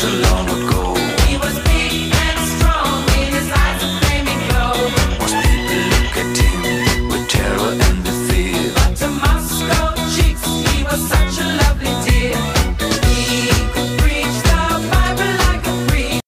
So long ago